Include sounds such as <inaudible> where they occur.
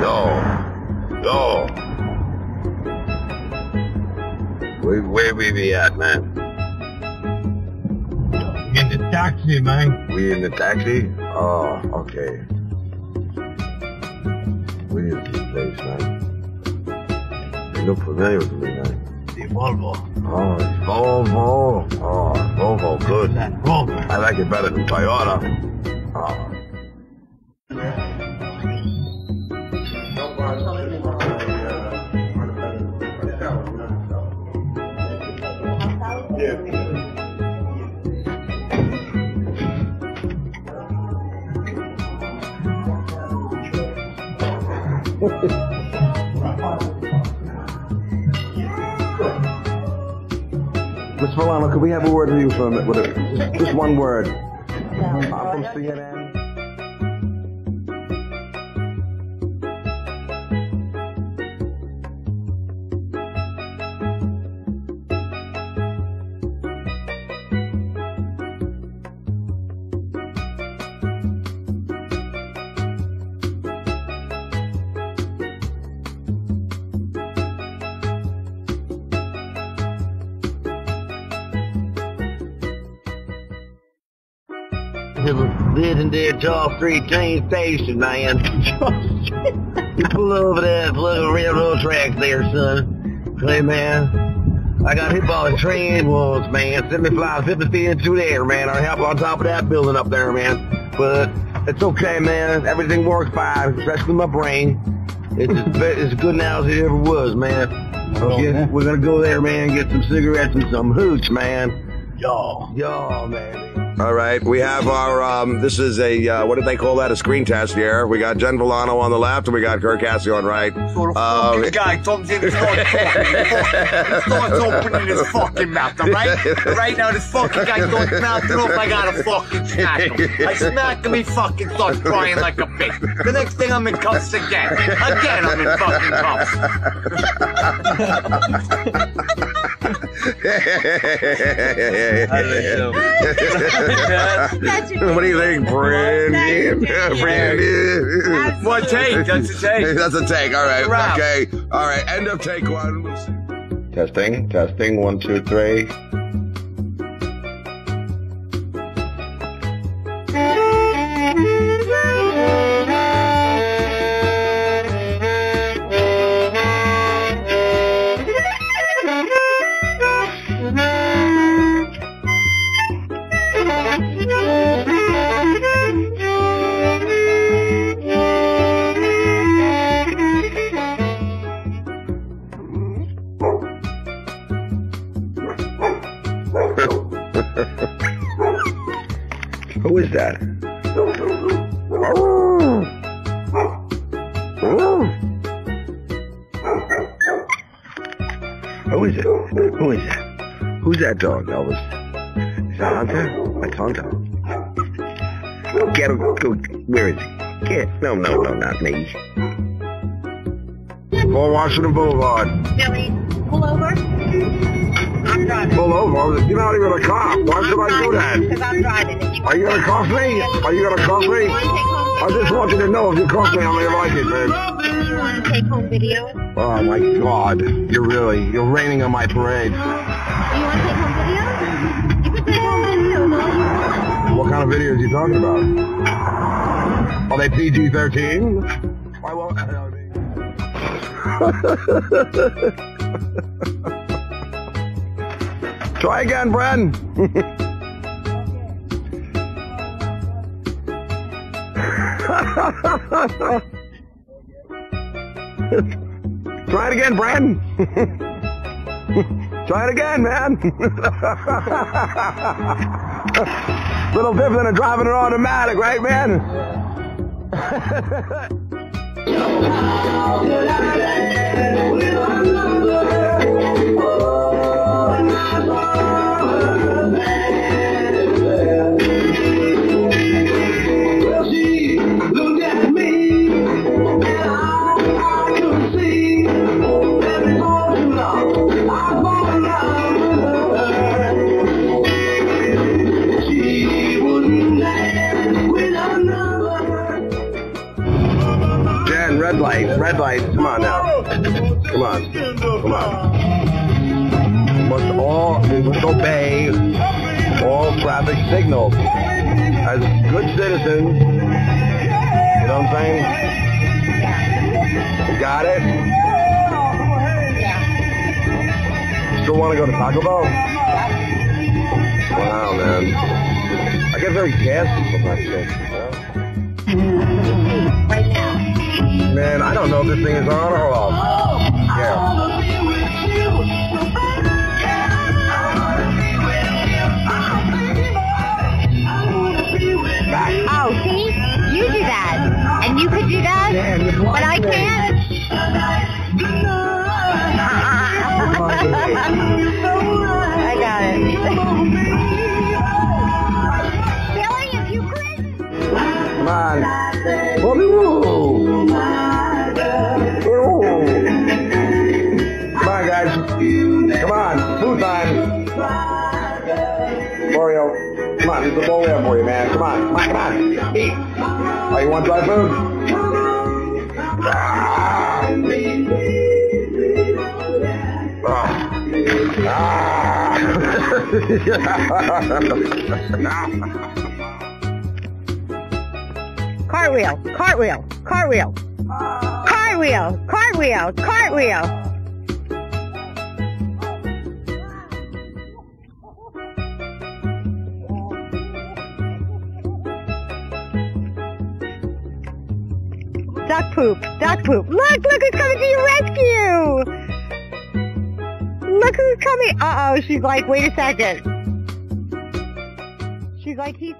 Yo. Yo. Where, where we be at, man? In the taxi, man. We in the taxi? Oh, okay. We in this place, man. You look familiar to me, man. The Volvo. Oh, it's Volvo. Oh, Volvo, good. That Rover. I like it better than Toyota. Oh. Miss Milano, could we have a word with you for a minute? Just, just one word. I'm from CNN. To the legendary Charles Street train station, man. you pull over that little railroad tracks there, son. Hey, man, I got hit by a train once, man. Sent me flying 50 feet into the air, man. I happened on top of that building up there, man. But it's okay, man. Everything works fine, especially my brain. It's as, good now as it ever was, man. Okay, oh, we're gonna go there, man, get some cigarettes and some hooch, man. Y'all, y'all, man. All right, we have our, um, this is a, uh, what did they call that? A screen test here. We got Jen Villano on the left and we got Kurt Cascio on right. So the Uh, fucking guy comes in and starts talking. He starts opening his fucking mouth, alright? Right now, this fucking guy starts mouthing off. I gotta fucking smack him. I smack him, he fucking starts crying like a bitch. The next thing I'm in cuffs again. Again, I'm in fucking <laughs> what do you think, Brendan? Brendan. One take, that's a take. <laughs> That's a take. All right. Wrap. Okay. All right. End of take one. Testing. Testing. One, two, three. Is that? Who is it? Who is that? Who's that dog, Elvis? Is that Hunter? That's Hunter. Get him. Go. Where is he? Get. No, no, no, not me. For Washington Boulevard. Billy, pull over. I'm driving. Pull over. You're not even a cop. Why should I do that? Because I'm driving. Are you gonna cuff me? Are you gonna cuff me? want to take home I just want you to know if you cuff me, I may like it, man. You want to take home video? Oh my God, you're really you're raining on my parade. You want to take home video? You can take home video. All you want. What kind of videos are you talking about? Are they PG-13? Why won't? <laughs> Try again, Bren. Try it again, Bren. Try it again, man. Little different than driving an automatic, right, man? <laughs> red light, red light. Come on now. Come on. Come on. We must all, we must obey all traffic signals as good citizens. You know what I'm saying? Got it? Still want to go to Taco Bell? Wow, man. I get very gassy sometimes. you know? Man, I don't know if this thing is on or off. Yeah. On, there's a bowl there for you, man. Come on. Come on, come on. Eat. Oh, you want dry food? Ah. <laughs> Ah. Cartwheel, cartwheel, cartwheel. Cartwheel, cartwheel, cartwheel. Duck poop, duck poop. Look, look who's coming to your rescue. Look who's coming. Uh-oh, she's like, wait a second. She's like, he